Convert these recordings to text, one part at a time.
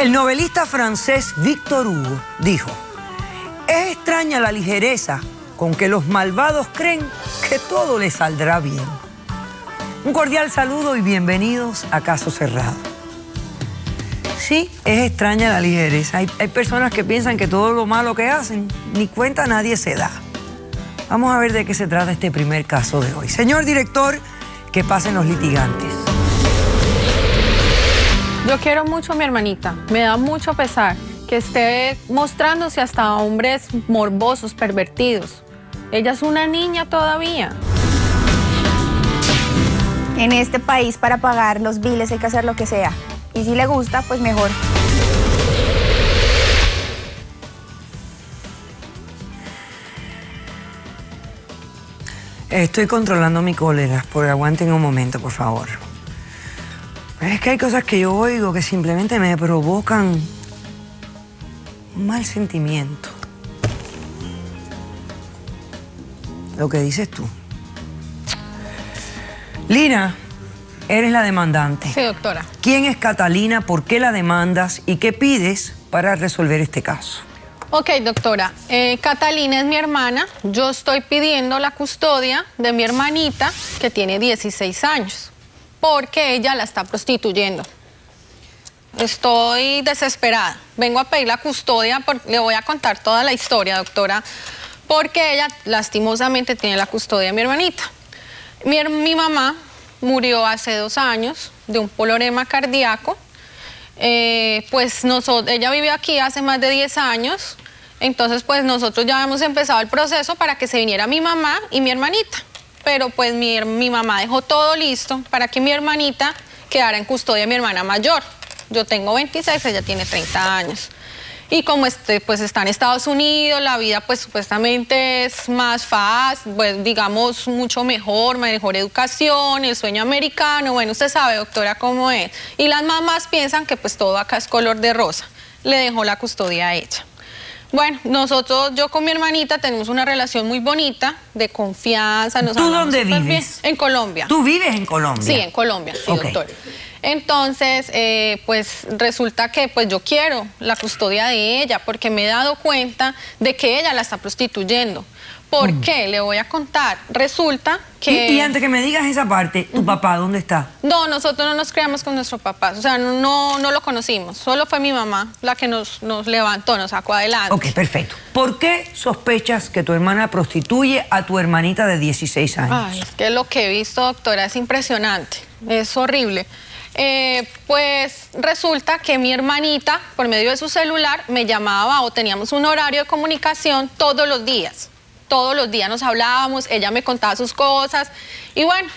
El novelista francés Victor Hugo dijo, es extraña la ligereza con que los malvados creen que todo les saldrá bien. Un cordial saludo y bienvenidos a Caso Cerrado. Sí, es extraña la ligereza. Hay, hay personas que piensan que todo lo malo que hacen, ni cuenta nadie se da. Vamos a ver de qué se trata este primer caso de hoy. Señor director, que pasen los litigantes. Yo quiero mucho a mi hermanita. Me da mucho pesar que esté mostrándose hasta hombres morbosos, pervertidos. Ella es una niña todavía. En este país para pagar los biles hay que hacer lo que sea. Y si le gusta, pues mejor. Estoy controlando mi cólera, por aguanten un momento, por favor. Es que hay cosas que yo oigo que simplemente me provocan un mal sentimiento. Lo que dices tú. Lina, eres la demandante. Sí, doctora. ¿Quién es Catalina? ¿Por qué la demandas? ¿Y qué pides para resolver este caso? Ok, doctora. Eh, Catalina es mi hermana. Yo estoy pidiendo la custodia de mi hermanita, que tiene 16 años, porque ella la está prostituyendo. Estoy desesperada. Vengo a pedir la custodia, le voy a contar toda la historia, doctora, porque ella lastimosamente tiene la custodia de mi hermanita. Mi, mamá murió hace dos años de un polorema cardíaco. Eh, pues noso- ella vive aquí hace más de 10 años, entonces pues nosotros ya hemos empezado el proceso para que se viniera mi mamá y mi hermanita, pero pues mi, mi mamá dejó todo listo para que mi hermanita quedara en custodia de mi hermana mayor. Yo tengo 26, ella tiene 30 años. Y como este, pues está en Estados Unidos, la vida pues supuestamente es más fácil, pues digamos mucho mejor, mejor educación, el sueño americano, bueno, usted sabe, doctora, cómo es. Y las mamás piensan que pues todo acá es color de rosa. Le dejó la custodia a ella. Bueno, nosotros, yo con mi hermanita tenemos una relación muy bonita, de confianza. Nos ¿Tú dónde bien. vives? En Colombia. ¿Tú vives en Colombia? Sí, en Colombia, sí, doctor. Entonces, eh, pues resulta que pues yo quiero la custodia de ella porque me he dado cuenta de que ella la está prostituyendo. ¿Por qué? Le voy a contar. Resulta Mm. Y, que... y antes que me digas esa parte, ¿tu papá dónde está? No, nosotros no nos criamos con nuestro papá, o sea, no, no lo conocimos, solo fue mi mamá la que nos, nos levantó, nos sacó adelante. Ok, perfecto. ¿Por qué sospechas que tu hermana prostituye a tu hermanita de 16 años? Ay, es que lo que he visto, doctora, es impresionante, es horrible. Eh, pues resulta que mi hermanita, por medio de su celular, me llamaba o teníamos un horario de comunicación todos los días. Todos los días nos hablábamos, ella me contaba sus cosas y bueno,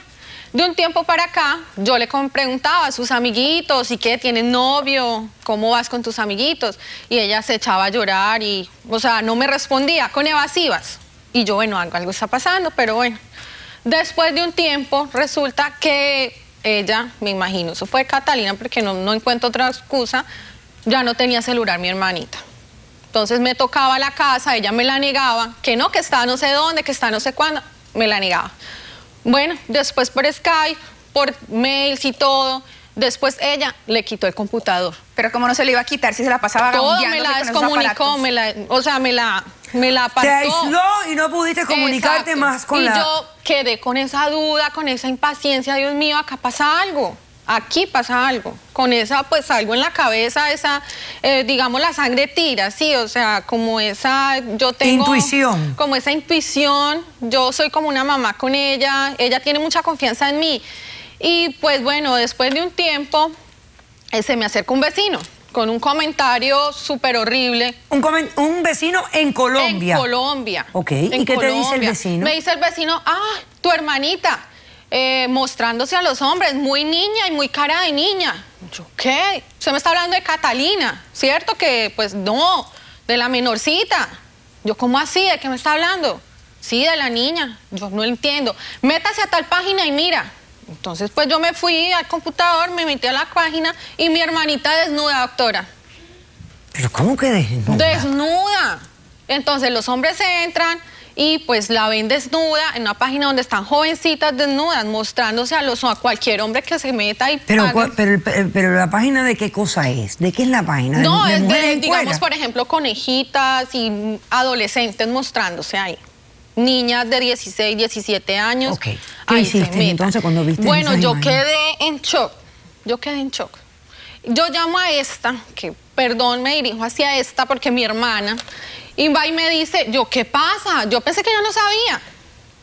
de un tiempo para acá yo le preguntaba a sus amiguitos, ¿y qué? ¿Tienes novio? ¿Cómo vas con tus amiguitos? Y ella se echaba a llorar y, o sea, no me respondía con evasivas. Y yo, bueno, algo, algo está pasando, pero bueno. Después de un tiempo, resulta que ella, me imagino, eso fue Catalina, porque no, no encuentro otra excusa, ya no tenía celular mi hermanita. Entonces me tocaba la casa, ella me la negaba, que no, que está no sé dónde, que está no sé cuándo, me la negaba. Bueno, después por Skype, por mails y todo, después ella le quitó el computador. Pero como no se le iba a quitar si se la pasaba Todo me la descomunicó, me la, o sea, me la, me la apartó. Te aisló y no pudiste comunicarte Exacto. más con y la... yo quedé con esa duda, con esa impaciencia, Dios mío, acá pasa algo, aquí pasa algo, con esa, pues algo en la cabeza, esa, eh, digamos, la sangre tira, sí, o sea, como esa, yo tengo... Intuición. Como esa intuición, yo soy como una mamá con ella, ella tiene mucha confianza en mí. Y pues bueno, después de un tiempo, eh, se me acerca un vecino con un comentario súper horrible, Un, comen- un vecino en Colombia. en Colombia. Ok, en ¿y qué te dice el Colombia. vecino? Me dice el vecino, ah, tu hermanita, eh, mostrándose a los hombres, muy niña y muy cara de niña. Yo, ¿qué? Usted me está hablando de Catalina, ¿cierto? Que, pues, no, de la menorcita. Yo, ¿cómo así? ¿De qué me está hablando? Sí, de la niña. Yo no entiendo. Métase a tal página y mira. Entonces, pues yo me fui al computador, me metí a la página y mi hermanita desnuda, doctora. ¿Pero cómo que desnuda? Desnuda. Entonces los hombres entran y pues la ven desnuda en una página donde están jovencitas desnudas mostrándose a los a cualquier hombre que se meta y Pero, pero, pero, pero la página de qué cosa es? ¿De qué es la página? ¿De- no, de es de, digamos, por ejemplo, conejitas y adolescentes mostrándose ahí. Niñas de 16, 17 años. Ok. ¿Qué ahí hiciste entonces cuando viste Bueno, yo imágenes? quedé en shock. Yo quedé en shock. Yo llamo a esta, que perdón, me dirijo hacia esta porque mi hermana, y va y me dice, yo, ¿qué pasa? Yo pensé que ella no sabía.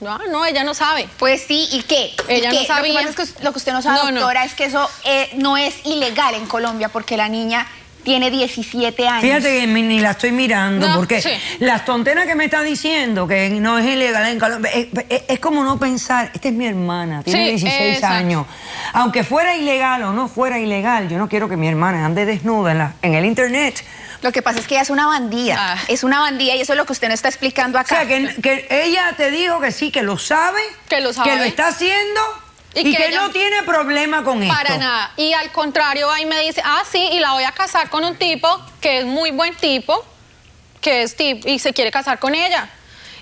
No, no, ella no sabe. Pues sí, ¿y qué? ¿Y Ella no sabía. Lo que, pasa es que lo que usted no sabe, No, no. doctora, es que eso eh, no es ilegal en Colombia porque la niña tiene 17 años. Fíjate que ni ni la estoy mirando No, porque sí. las tonteras que me está diciendo que no es ilegal en Colombia, es, es- es como no pensar, esta es mi hermana, tiene Sí, 16 exacto. años. Aunque fuera ilegal o no fuera ilegal, yo no quiero que mi hermana ande desnuda en, la- en el internet. Lo que pasa es que ella es una bandida. Ah. Es una bandida y eso es lo que usted no está explicando O acá. sea, que, que ella te dijo que sí, que lo sabe, Que lo sabe. está haciendo y, Y que, que ella- no tiene problema con esto. Para nada. Y al contrario, va y me dice, ah, sí, y la voy a casar con un tipo que es muy buen tipo, que es tipo, y se quiere casar con ella.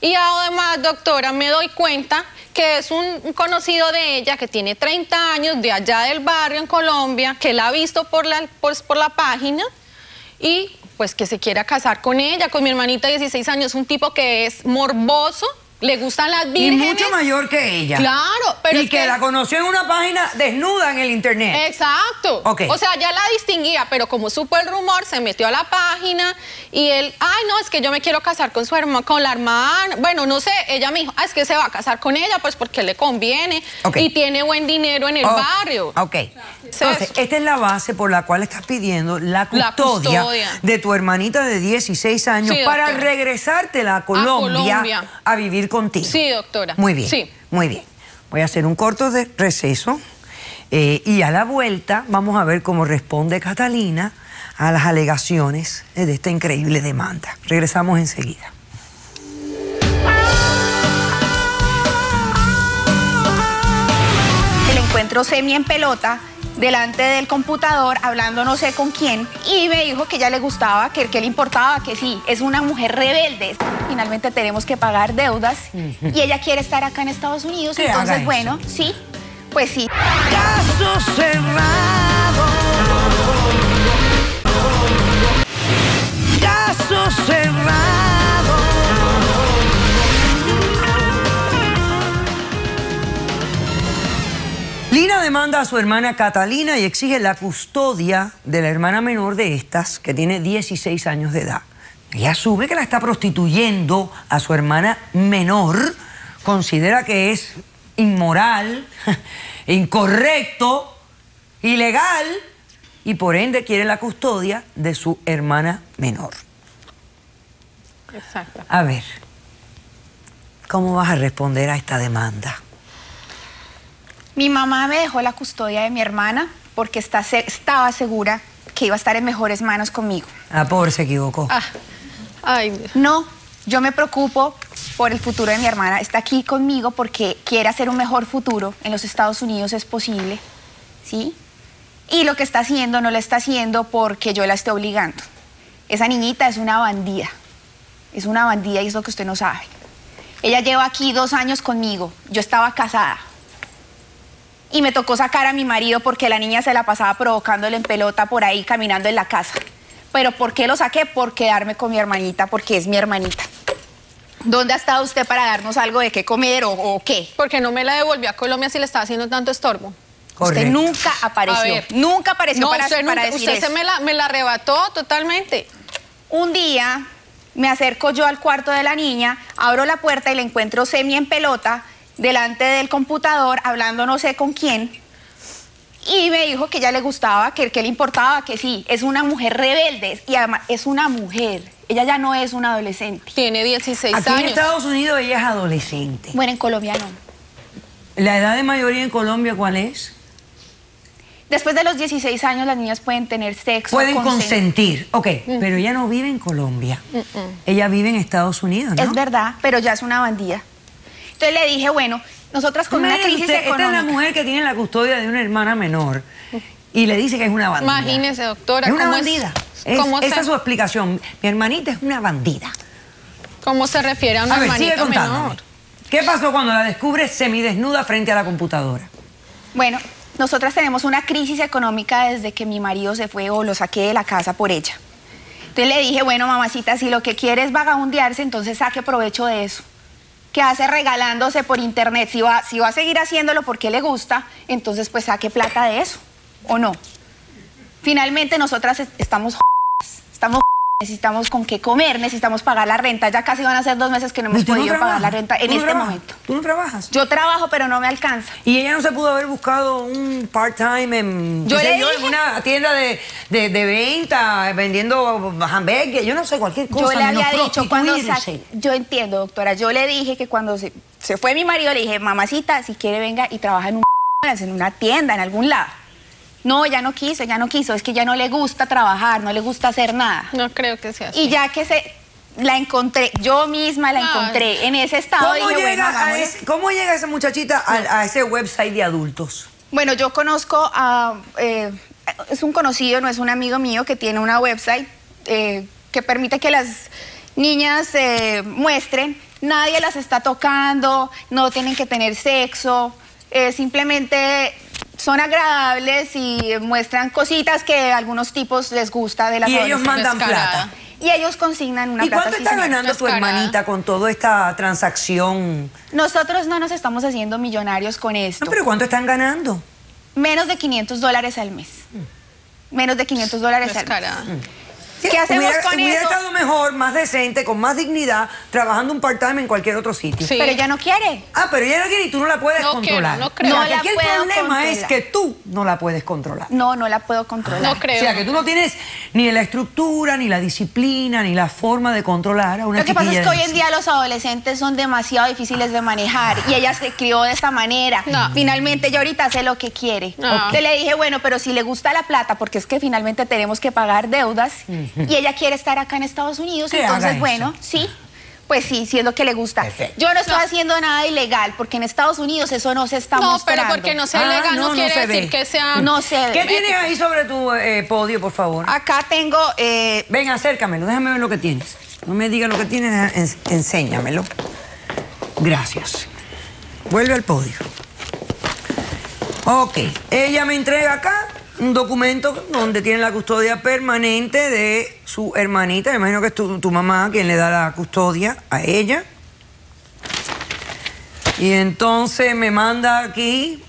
Y además, doctora, me doy cuenta que es un conocido de ella que tiene 30 años, de allá del barrio en Colombia, que la ha visto por la, pues, por la página y pues que se quiera casar con ella, con mi hermanita de 16 años, un tipo que es morboso, le gustan las Y vírgenes. mucho mayor que ella. Claro, pero y es que, que- la conoció en una página desnuda en el internet. Exacto. Ok. O sea, ya la distinguía, pero como supo el rumor, se metió a la página y él, ay, no, es que yo me quiero casar con su hermana, con la hermana. Bueno, no sé, ella me dijo, ah, es que se va a casar con ella, pues porque le conviene y tiene buen dinero en el Oh, barrio. Ok. Entonces, esta es la base por la cual estás pidiendo la La custodia, de tu hermanita de 16 años Sí, para regresártela a Colombia, Colombia. a vivir contigo. Sí, doctora. Muy bien. Sí. Muy bien. Voy a hacer un corto de receso eh, y a la vuelta vamos a ver cómo responde Catalina a las alegaciones eh, de esta increíble demanda. Regresamos enseguida. El encuentro semi en pelota delante del computador hablando no sé con quién y me dijo que ella le gustaba, que, que le importaba, que sí, es una mujer rebelde. Finalmente tenemos que pagar deudas y ella quiere estar acá en Estados Unidos, Que entonces bueno, sí, pues sí. Caso cerrado. Caso cerrado. Demanda a su hermana Catalina y exige la custodia de la hermana menor de estas, que tiene 16 años de edad. Ella asume que la está prostituyendo a su hermana menor, considera que es inmoral, incorrecto, ilegal y por ende quiere la custodia de su hermana menor. Exacto. A ver, ¿cómo vas a responder a esta demanda? Mi mamá me dejó la custodia de mi hermana porque está estaba segura que iba a estar en mejores manos conmigo. Ah, pobre se equivocó. Ah, ay. No, yo me preocupo por el futuro de mi hermana. Está aquí conmigo porque quiere hacer un mejor futuro. En los Estados Unidos es posible, ¿sí? Y lo que está haciendo no lo está haciendo porque yo la estoy obligando. Esa niñita es una bandida. Es una bandida y es lo que usted no sabe. Ella lleva aquí dos años conmigo. Yo estaba casada. Y me tocó sacar a mi marido porque la niña se la pasaba provocándole en pelota por ahí caminando en la casa. Pero ¿por qué lo saqué? Por quedarme con mi hermanita, porque es mi hermanita. ¿Dónde ha estado usted para darnos algo de qué comer o, o qué? Porque no me la devolvió a Colombia si le estaba haciendo tanto estorbo. Usted nunca apareció. ver. Nunca apareció no, para, usted, para nunca- decir usted se me la, me la arrebató totalmente. Un día me acerco yo al cuarto de la niña, abro la puerta y la encuentro semi en pelota delante del computador hablando no sé con quién. Y me dijo que ella le gustaba, que, que le importaba, que sí, es una mujer rebelde y además es una mujer. Ella ya no es una adolescente. Tiene 16 Aquí en años. Estados Unidos ella es adolescente. Bueno, en Colombia no. ¿La edad de mayoría en Colombia cuál es? Después de los 16 años las niñas pueden tener sexo. Pueden consen- consentir. Ok, pero ella no vive en Colombia. Ella vive en Estados Unidos, ¿no? Es verdad, pero ya es una bandida. Entonces le dije, bueno, nosotras con una crisis usted, esta es la económica. mujer que tiene la custodia de una hermana menor y le dice que es una bandida. Imagínese, doctora, Es una ¿cómo es- bandida. Es- cómo esa se- es su explicación. Mi hermanita es una bandida. ¿Cómo se refiere a un A ver, sigue menor? ¿Qué pasó cuando la descubres semidesnuda frente a la computadora? Bueno, nosotras tenemos una crisis económica desde que mi marido se fue o lo saqué de la casa por ella. Entonces le dije, bueno, mamacita, si lo que quiere es vagabundearse, entonces saque provecho de eso. ¿Qué hace regalándose por internet? Si va, si va a seguir haciéndolo porque le gusta, entonces pues saque plata de eso, ¿o no? Finalmente nosotras es- estamos necesitamos con qué comer, necesitamos pagar la renta. Ya casi van a ser dos meses que no hemos ¿Y tú no podido pagar la renta en ¿Tú no este trabajas? momento. ¿Tú no trabajas? Yo trabajo, pero no me alcanza. Y ella no se pudo haber buscado un part-time en, Yo le yo, en una tienda de, de, de venta, vendiendo hamburgues, yo no sé, cualquier cosa. Yo le había dicho cuando yo entiendo, doctora, yo le dije que cuando se, se fue mi marido le dije, mamacita, si quiere venga y trabaja en un en una tienda, en algún lado. No, ya no quiso, ya no quiso, es que ya no le gusta trabajar, no le gusta hacer nada. No creo que sea así. Y ya que se la encontré, yo misma la Ay. encontré en ese estado ¿Cómo, dije, bueno, a ese- ¿Cómo llega esa muchachita a, a ese website de adultos? Bueno, yo conozco a... eh, es un conocido, no es un amigo mío, que tiene una website eh, que permite que las niñas eh, muestren. Nadie las está tocando, no tienen que tener sexo, eh, simplemente son agradables y muestran cositas que a algunos tipos les gusta de las Y ellos mandan Descarada. plata. Y ellos consignan una ¿Y plata. cuánto sí, está señor. ganando tu hermanita con toda esta transacción? Nosotros no nos estamos haciendo millonarios con esto. No, pero ¿cuánto están ganando? Menos de 500 dólares al mes. Menos de 500 dólares al mes. Descarada. ¿Qué hacemos hubiera, con hubiera eso? estado mejor, más decente, con más dignidad, trabajando un part-time en cualquier otro sitio. Sí. Pero ella no quiere. Ah, pero ella no quiere y tú no la puedes No controlar. quiero, no creo. O sea, No que la aquí el puedo problema es que tú no la puedes controlar. No, no la puedo controlar. No creo. O sea, que tú no tienes ni la estructura, ni la disciplina, ni la forma de controlar a una Lo que pasa es que hoy en día los adolescentes son demasiado difíciles de manejar y ella se crió de esta manera. No. Finalmente ella ahorita hace lo que quiere. No. Entonces le dije, bueno, pero si le gusta la plata, porque es que finalmente tenemos que pagar deudas y ella quiere estar acá en Estados Unidos, entonces eso. bueno, sí. Pues sí, sí es lo que le gusta. Perfecto. Yo no estoy haciendo nada ilegal, porque en Estados Unidos eso no se está No, mostrando. pero porque no sea Ah, legal no, no, no quiere se decir ve. que sea... No se ve. ¿Qué tienes ahí sobre tu eh, podio, por favor? Acá tengo eh, Ven, acércamelo, déjame ver lo que tienes. No me digas lo que tienes, ens- enséñamelo. Gracias. Vuelve al podio. Ok, ella me entrega acá un documento donde tiene la custodia permanente de su hermanita. Me imagino que es tu, tu mamá quien le da la custodia a ella. Y entonces me manda aquí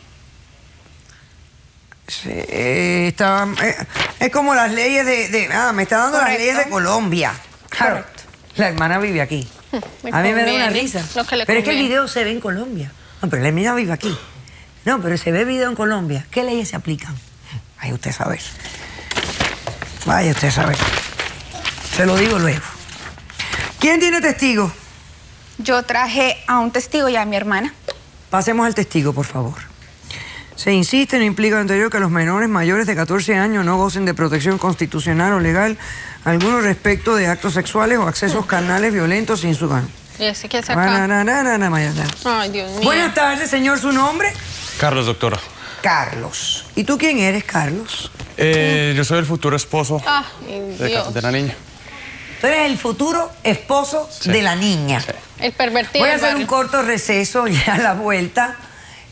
eh, está- eh, es como las leyes de, de- Ah, me está dando las Correcto. leyes de Colombia. Claro, Correcto. la hermana vive aquí. Me A mí me da una risa. pero es que el video se ve en Colombia. No, pero la hermana vive aquí. No, pero se ve video en Colombia. ¿Qué leyes se aplican? Vaya usted a saber. Vaya usted a saber. Se lo digo luego. ¿Quién tiene testigo? yo traje a un testigo y a mi hermana. Pasemos al testigo, por favor. Se insiste en implica lo anterior que los menores mayores de 14 años no gocen de protección constitucional o legal alguno respecto de actos sexuales o accesos carnales violentos sin su gana. Y ese que es acá. Ay, Dios mío. Buenas tardes, señor. ¿Su nombre? Carlos, doctora. Carlos. ¿Y tú quién eres, Carlos? Eh, yo soy el futuro esposo Ay, de, Dios. de la niña. Tú eres el futuro esposo Sí. de la niña. El pervertido Voy a hacer un corto receso ya a la vuelta.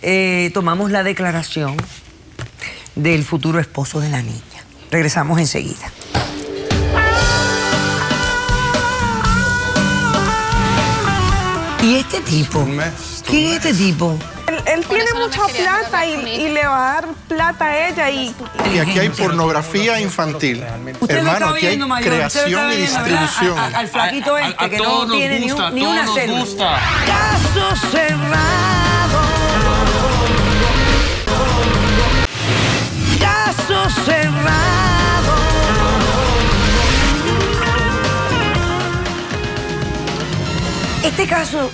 eh, tomamos la declaración del futuro esposo de la niña. Regresamos enseguida. ¿Y este tipo? Un mes, ¿Quién es este tipo? Él, tiene no mucha plata y, le va a dar plata a ella y Y aquí hay pornografía infantil. Hermano, está aquí hay viendo, mayor. Usted lo está creación y distribución. A- a- al flaquito este a que no nos tiene ni, gusta, un- ni una gusta. Caso cerrado. Caso cerrado. Este caso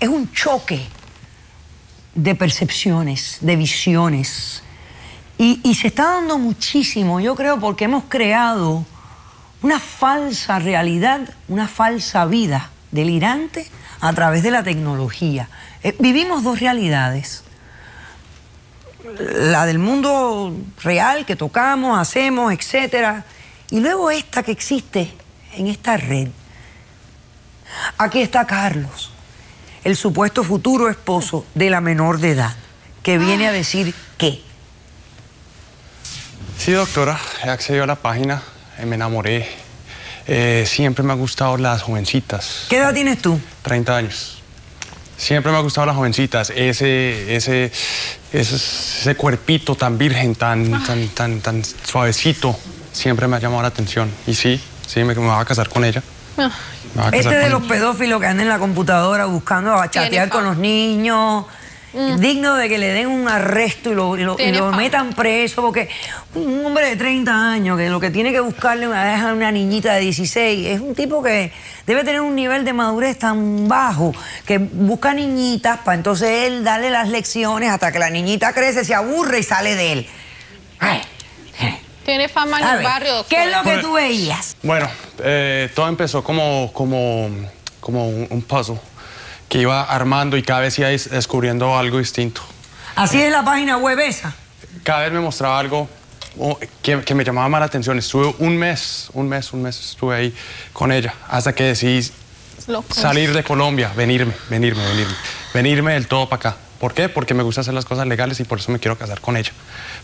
es un choque de percepciones, de visiones. Y, y se está dando muchísimo, yo creo, porque hemos creado una falsa realidad, una falsa vida delirante a través de la tecnología. Eh, vivimos dos realidades. La del mundo real que tocamos, hacemos, etcétera, y luego esta que existe en esta red. Aquí está Carlos, el supuesto futuro esposo de la menor de edad, que viene a decir qué. Sí, doctora, he accedido a la página, eh, me enamoré. Eh, siempre me han gustado las jovencitas. ¿Qué edad tienes tú? 30 años. Siempre me han gustado las jovencitas, ese, ese, ese, ese cuerpito tan virgen, tan, tan, tan, tan suavecito, siempre me ha llamado la atención. Y sí, sí, me, me voy a casar con ella. Ah, Me voy a casar Este de los pedófilos que andan en la computadora buscando a chatear con los niños. Digno de que le den un arresto y lo, y lo- y Tiene lo fama. metan preso, porque un hombre de 30 años que lo que tiene que buscarle una, es a una niñita de 16 es un tipo que debe tener un nivel de madurez tan bajo que busca niñitas para entonces él darle las lecciones hasta que la niñita crece, se aburre y sale de él. Ay, Tiene fama en a el ver, barrio, doctora. ¿Qué es lo que tú veías? Bueno, eh, todo empezó como, como, como un, un puzzle que iba armando y cada vez iba des- descubriendo algo distinto. Así es la página web esa. Cada vez me mostraba algo que, que me llamaba más la atención. Estuve un mes, un mes, un mes estuve ahí con ella hasta que decidí Loco. salir de Colombia, venirme, venirme, venirme, venirme del todo para acá. ¿Por qué? Porque me gusta hacer las cosas legales y por eso me quiero casar con ella.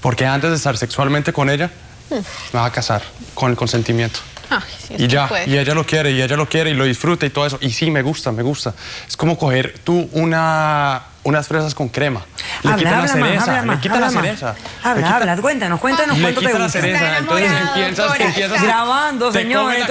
Porque antes de estar sexualmente con ella, me voy a casar con el consentimiento. Ay, sí, Y ya, puede. y ella lo quiere, y ella lo quiere, y lo disfruta y todo eso. Y sí, me gusta, me gusta. Es como coger tú una, unas fresas con crema. Le Habla, quitas la cereza, habla le habla la cereza. le Habla, quita- habla, cuéntanos, cuéntanos le cuánto te quita la gusta. cereza, entonces empiezas, doctora, empiezas Grabando, la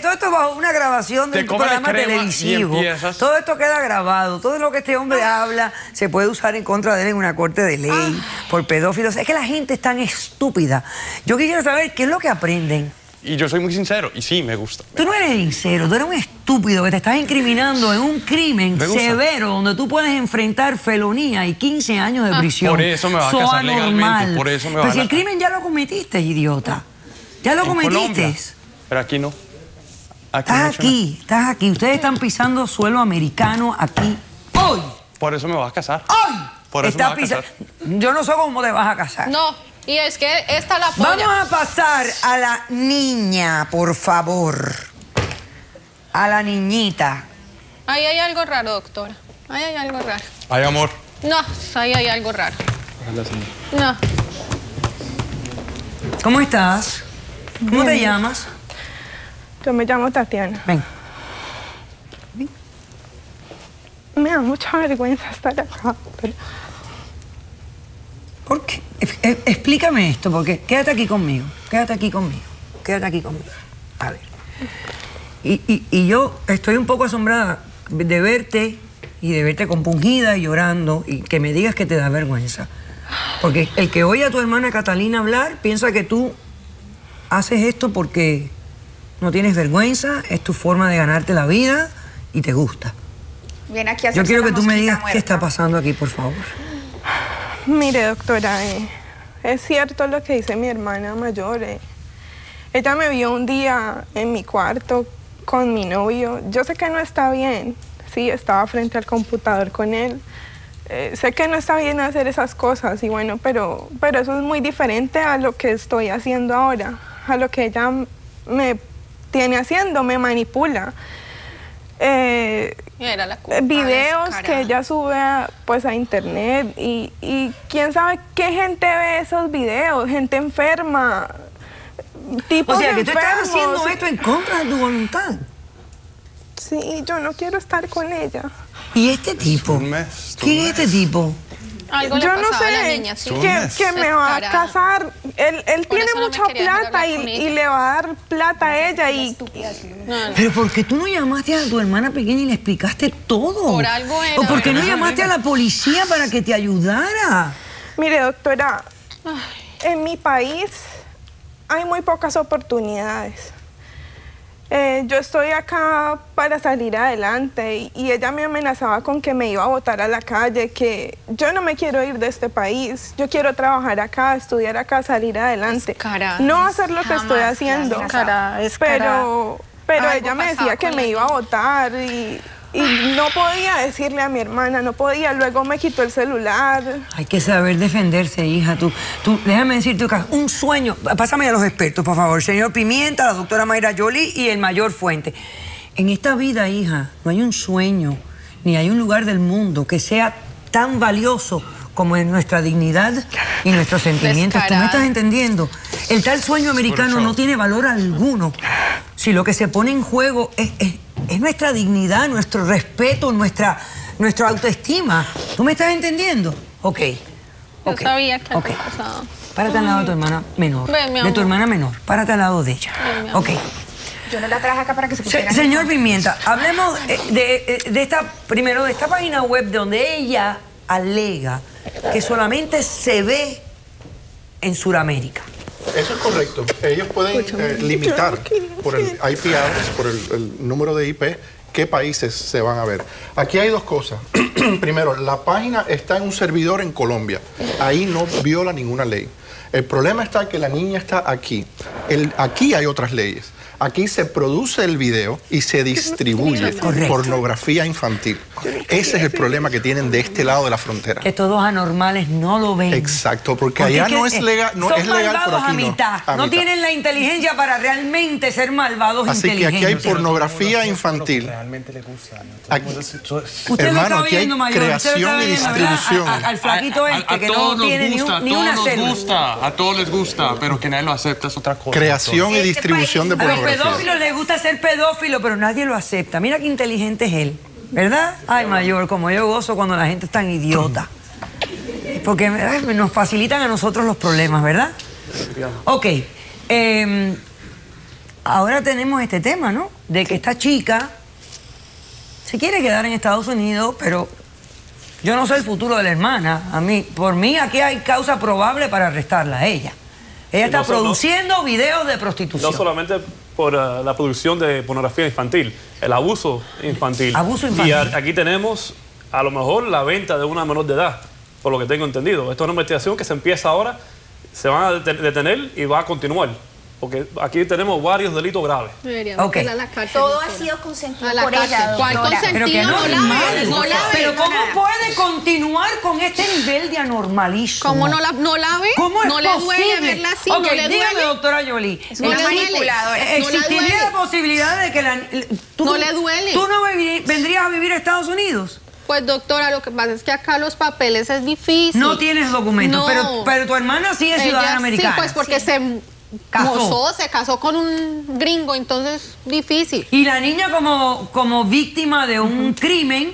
Todo esto, bajo una grabación de un programa televisivo. empiezas. Todo esto queda grabado. Todo lo que este hombre habla se puede usar en contra de él en una corte de ley por pedófilos. Es que la gente es tan estúpida. Yo quisiera saber qué es lo que aprenden. Y yo soy muy sincero, y sí, me gusta. Tú no eres sincero, tú eres un estúpido que te estás incriminando en un crimen severo donde tú puedes enfrentar felonía y 15 años de prisión. Por eso me va a casar anormal. legalmente, por eso me va Pero a si el crimen ya lo cometiste, idiota. Ya lo En cometiste. Colombia. Pero aquí no. Aquí Estás no aquí, estás aquí. Ustedes están pisando suelo americano aquí hoy. Por eso me voy a casar. Hoy. Por eso Estás me voy a pisa- Yo no sé cómo te vas a casar. No, y es que esta la Vamos apoya. a pasar a la niña, por favor. A la niñita. Ahí hay algo raro, doctora. Ahí hay algo raro. Ay, amor. No, ahí hay algo raro. No. ¿Cómo estás? ¿Cómo te llamas? Yo me llamo Tatiana. Ven. Me da mucha vergüenza estar acá. pero ¿Por qué? E- e- explícame esto, porque quédate aquí conmigo, quédate aquí conmigo, quédate aquí conmigo. A ver. Y, y- y yo estoy un poco asombrada de verte y de verte compungida y llorando y que me digas que te da vergüenza. Porque el que oye a tu hermana Catalina hablar piensa que tú haces esto porque no tienes vergüenza, es tu forma de ganarte la vida y te gusta. Viene aquí a Yo quiero que tú me digas qué está pasando aquí, por favor. Mire, doctora, eh, es cierto lo que dice mi hermana mayor. eh. Ella me vio un día en mi cuarto con mi novio. Yo sé que no está bien. Sí, estaba frente al computador con él. Eh, sé que no está bien hacer esas cosas y bueno, pero, pero eso es muy diferente a lo que estoy haciendo ahora, a lo que ella me tiene haciendo, me manipula. Eh, Era la culpa. videos descarada. que ella sube a, pues a internet y, y quién sabe qué gente ve esos videos, gente enferma, tipos O sea, que tú estás haciendo esto en contra de tu voluntad. Sí, yo no quiero estar con ella. ¿Y este tipo? Un mes, ¿Quién es este tipo? Algo le yo no a la sé niña, sí. Tú que, me va a casar. Él, él tiene no mucha plata y, y le va a dar plata a ella y No, no. Pero ¿por qué tú no llamaste a tu hermana pequeña y le explicaste todo? Por algo era, ¿O por qué no llamaste a la policía para que te ayudara? Mire, doctora, en mi país hay muy pocas oportunidades. Eh, yo estoy acá para salir adelante y, y ella me amenazaba con que me iba a botar a la calle, que yo no me quiero ir de este país, yo quiero trabajar acá, estudiar acá, salir adelante. No hacer lo que estoy haciendo. Pero, pero Algo ella me decía que me iba a votar y, y no podía decirle a mi hermana, no podía, luego me quitó el celular. Hay que saber defenderse, hija. Tú, tú, déjame decirte que un sueño. Pásame a los expertos, por favor. Señor Pimienta, la doctora Mayra Yoli y el mayor Fuente. En esta vida, hija, no hay un sueño, ni hay un lugar del mundo que sea tan valioso como es nuestra dignidad y nuestros sentimientos. ¿Tú me estás entendiendo? El tal sueño americano no tiene valor alguno si lo que se pone en juego es, es- es nuestra dignidad, nuestro respeto, nuestra, nuestra autoestima. ¿Tú me estás entendiendo? Ok. Yo ok, sabía que ok. había pasado. Párate al lado de tu hermana menor. Ven, mi de tu hermana menor. Párate al lado de ella. Ven. Ok. Yo no la traje acá para que se Se- pusiera. señor Pimienta, hablemos eh, de, eh, de esta, primero de esta página web donde ella alega que solamente se ve en Sudamérica. Eso es correcto. Ellos pueden eh, limitar por el IP address, por el, el número de IP, qué países se van a ver. Aquí hay dos cosas. Primero, la página está en un servidor en Colombia. Ahí no viola ninguna ley. El problema está que la niña está aquí. El- aquí hay otras leyes. Aquí se produce el video y se distribuye Correcto. pornografía infantil. Ese es el problema que tienen de este lado de la frontera. Que todos anormales no lo ven. Exacto, porque allá que, no es eh, legal, no son es legal, pero malvados aquí a no. mitad. A No mitad. tienen la inteligencia para realmente ser malvados Así que aquí hay pornografía infantil. Realmente le gusta. Hermano, lo está aquí hay viendo, mayor. Usted lo está creación y distribución. A- a- al flaquito este que no tiene ni, gusta, un- ni a una todos nos célula. gusta, a todos les gusta, pero que nadie lo acepta es otra cosa. Creación y Este distribución de pornografía. Pedófilos les gusta ser pedófilo, pero nadie lo acepta. Mira qué inteligente es él, ¿verdad? Ay, mayor, como yo gozo cuando la gente es tan idiota. Porque nos facilitan a nosotros los problemas, ¿verdad? Ok. eh, ahora tenemos este tema, ¿no? De que esta chica se quiere quedar en Estados Unidos, pero yo no sé el futuro de la hermana. A mí, por mí, aquí hay causa probable para arrestarla a ella. Ella está no produciendo videos de prostitución. No solamente por eh, la producción de pornografía infantil, el abuso infantil. Abuso infantil. Y a- aquí tenemos a lo mejor la venta de una menor de edad, por lo que tengo entendido. Esto es una investigación que se empieza ahora, se van a dete- detener y va a continuar. Porque aquí tenemos varios delitos graves. Deberíamos Ok. meterla a la cárcel, Todo ha doctora. sido consentido A la por cárcel. ella, ¿Cuál doctora. consentido? Pero que no la normal. ve, no la ve. Pero ¿cómo puede continuar con este nivel de anormalismo? ¿Cómo no la, no la ve? ¿Cómo es no le duele posible? verla así, Ok, no le dígame, duele. doctora Jolie. No una le duele. manipuladora. Eh, No le ¿Existiría duele. la posibilidad de que la, tú, No le duele. ¿Tú no vendrías a vivir a Estados Unidos? Pues doctora, lo que pasa es que acá los papeles es difícil. No tienes documentos, No. pero, pero tu hermana sí es Ella ciudadana americana. Sí, pues porque se Casó. se casó con un gringo, entonces difícil. Y la niña como, como víctima de un crimen,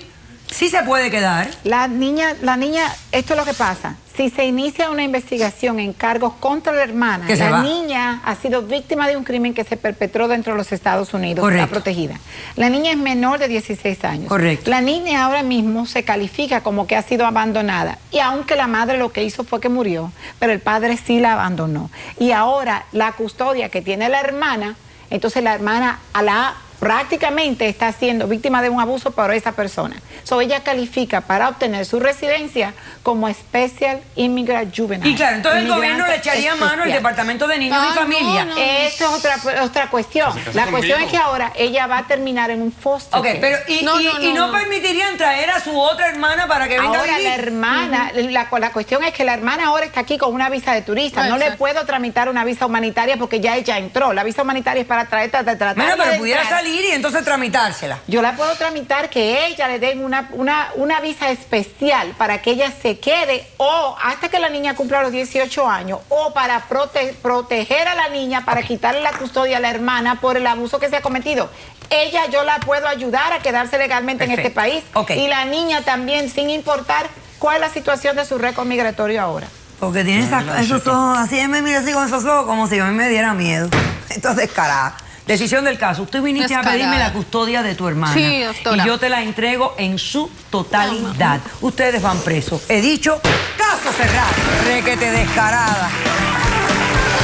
sí se puede quedar. La niña, la niña, esto es lo que pasa. Si se inicia una investigación en cargos contra la hermana, la va. niña ha sido víctima de un crimen que se perpetró dentro de los Estados Unidos, Correcto. está protegida. La niña es menor de 16 años. Correcto. La niña ahora mismo se califica como que ha sido abandonada. Y aunque la madre lo que hizo fue que murió, pero el padre sí la abandonó. Y ahora la custodia que tiene la hermana, entonces la hermana a la prácticamente está siendo víctima de un abuso por esa persona. So ella califica para obtener su residencia como Special Immigrant Juvenile. Y claro, entonces el gobierno le echaría mano al. Departamento de Niños y Familia. no, no. Eso es otra, otra cuestión. La cuestión conmigo. es que ahora ella va a terminar en un foster Ok, pero y No, y- no, y no, no no. permitirían traer a su otra hermana para que venga a Ahora vivir. la hermana, la, la cuestión es que la hermana ahora está aquí con una visa de turista. No le puedo tramitar una visa humanitaria porque ya ella entró. La visa humanitaria es para traer, tra- tratar Bueno, pero pudiera entrar. salir y entonces tramitársela. Yo la puedo tramitar que ella le den una, una, una visa especial para que ella se quede o hasta que la niña cumpla los 18 años o para prote- proteger a la niña para quitarle la custodia a la hermana por el abuso que se ha cometido. Ella yo la puedo ayudar a quedarse legalmente en este país Ok. y la niña también sin importar cuál es la situación de su récord migratorio ahora. Porque tiene esa- esos ojos así, me mira así con esos ojos como si a mí me diera miedo. Entonces, descarada. Decisión del caso. Tú viniste a pedirme la custodia de tu hermana. Sí, doctora. Y yo te la entrego en su totalidad. Ustedes van presos. He dicho, caso cerrado. Requete descarada.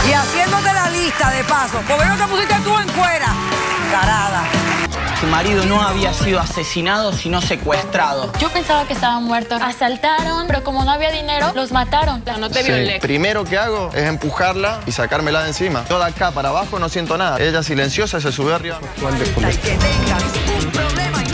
Y haciéndote la lista de paso. ¿Por qué no te pusiste tú en fuera? Descarada. Su marido no había sido asesinado, sino secuestrado. Yo pensaba que estaban muertos. Asaltaron, pero como no había dinero, los mataron. No te violé. Primero que hago es empujarla y sacármela de encima. Yo de acá para abajo no siento nada. Ella silenciosa se sube arriba. Que tengas un problema